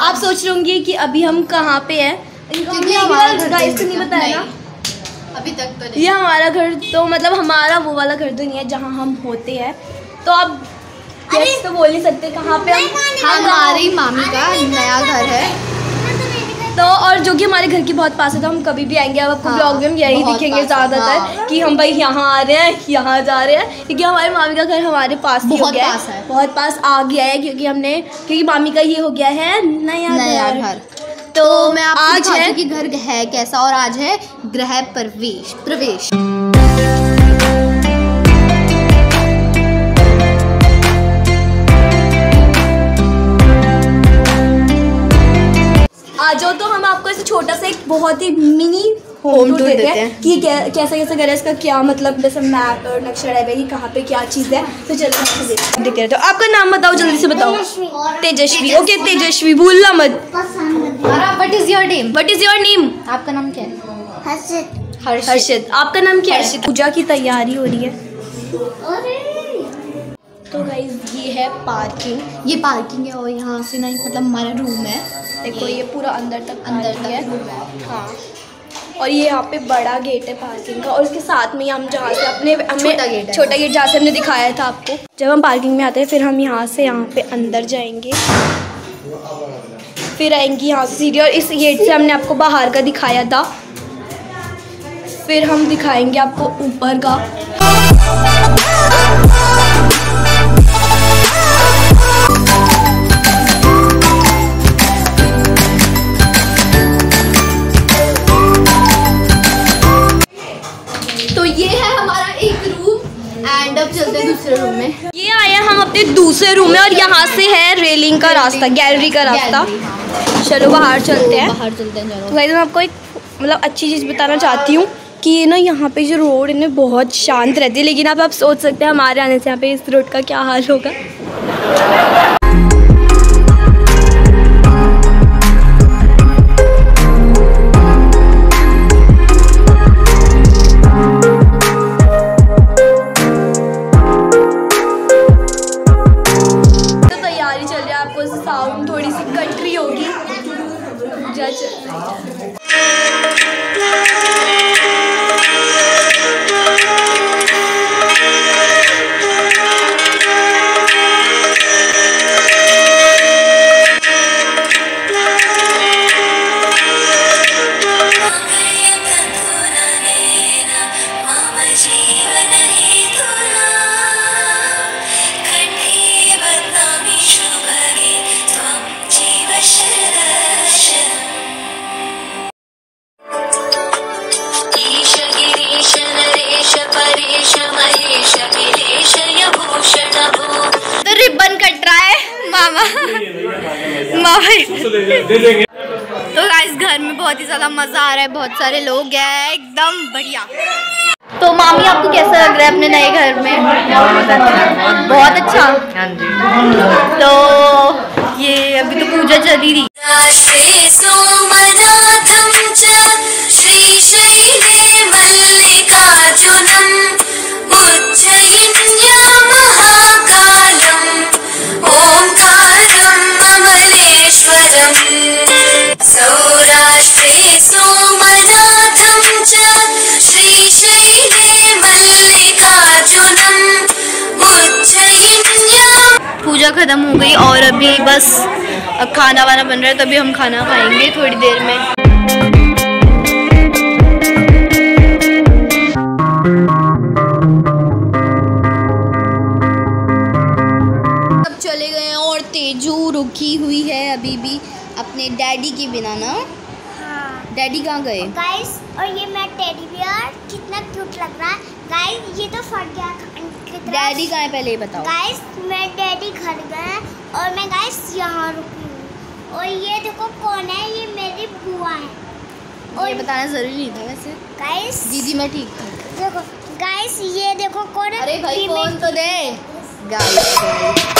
आप सोच रहे होंगे कि अभी हम कहाँ पे हैं। क्योंकि हमारा घर गाइस को नहीं बताया ना? अभी तक तो नहीं। ये हमारा घर तो मतलब हमारा वो वाला घर तो नहीं है जहाँ हम होते हैं। तो आप तो बोल नहीं सकते कहाँ पे हम हमारी मामी का नया घर है। तो और जो कि हमारे घर के बहुत पास है तो हम कभी भी आएँगे अब आपको हाँ, ब्लॉग में हम यही दिखेंगे ज़्यादातर हाँ। कि हम भाई यहाँ आ रहे हैं यहाँ जा रहे हैं क्योंकि हमारे मामी का घर हमारे पास ही हो गया पास है है। बहुत पास आ गया है क्योंकि हमने क्योंकि मामी का ये हो गया है नया नया घर तो तो मैं आज है हूँ कि घर है कैसा और आज है ग्रह प्रवेश प्रवेश छोटा सा एक बहुत ही मिनी होम टूर देते देते हैं। कि कैसा कैसा घर है इसका क्या मतलब जैसे मैप और नक्शा है कि कहाँ पे क्या चीज़ है तो चलो आपको देखते देखते हैं। तो आपका नाम बताओ जल्दी से बताओ। तेजस्वी। ओके तेजस्वी भूलना मत। What is your name what is your name आपका नाम क्या है? हर्षित। हर्षित। आपका नाम क्या है? पूजा की तैयारी हो रही है। तो गाइज़ ये है पार्किंग ये पार्किंग है और यहाँ से ना मतलब हमारा रूम है. देखो ये पूरा अंदर तक अंदर तक है. रूम है। हाँ. और ये यहाँ पे बड़ा गेट है पार्किंग का और उसके साथ में हम जहाँ से अपने हमें छोटा गेट छोटा गेट जहाँ से हमने दिखाया था आपको. जब हम पार्किंग में आते हैं फिर हम यहाँ से यहाँ पे अंदर जाएँगे. फिर आएँगी यहाँ से सीढ़ी और इस गेट से हमने आपको बाहर का दिखाया था. फिर हम दिखाएँगे आपको ऊपर का. दूसरे रूम में। ये आया हम अपने दूसरे रूम में और यहाँ से है रेलिंग का रास्ता गैलरी का रास्ता। हाँ। चलो बाहर चलते हैं। बाहर चलते हैं तो चलो मैं आपको एक मतलब अच्छी चीज़ बताना चाहती हूँ कि ये ना यहाँ पे जो रोड है ना बहुत शांत रहती है लेकिन आप आप सोच सकते हैं हमारे आने से यहाँ पे इस रोड का क्या हाल होगा। थोड़ी सी कंट्री होगी। जा तो गाइस घर में बहुत ही ज़्यादा मज़ा आ रहा है बहुत सारे लोग हैं एकदम बढ़िया। तो मामी आपको कैसा लग रहा है अपने नए घर में? बहुत अच्छा। तो ये अभी तो पूजा चली रही। खत्म हो गई और अभी बस खाना वाना बन रहा है तो अभी हम खाना खाएँगे थोड़ी देर में। अब चले गए हैं और तेजू रुकी हुई है अभी भी अपने डैडी के बिना ना। डैडी कहाँ गए? गाइस और ये मैं टेडी बियर कितना क्यूट लग रहा है। गाइस ये तो फट गया डैडी कहाँ है पहले ये बताओ। गाइस मैं डैडी घर गए और मैं गाइस यहाँ रुकी हूँ। और ये देखो कौन है ये मेरी बुआ है। ये बताना ज़रूरी नहीं था वैसे। गाइस दीदी मैं ठीक हूँ। देखो गाइस ये देखो कौन है अरे भाई फ़ोन तो दे। गाइस